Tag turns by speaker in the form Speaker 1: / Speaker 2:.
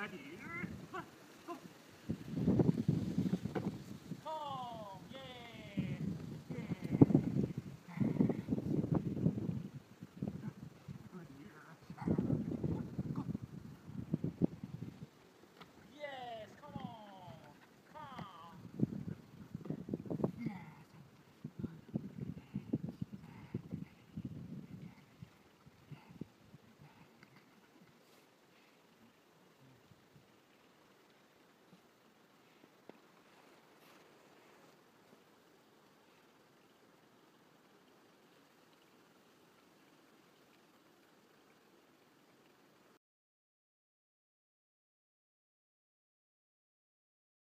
Speaker 1: ready.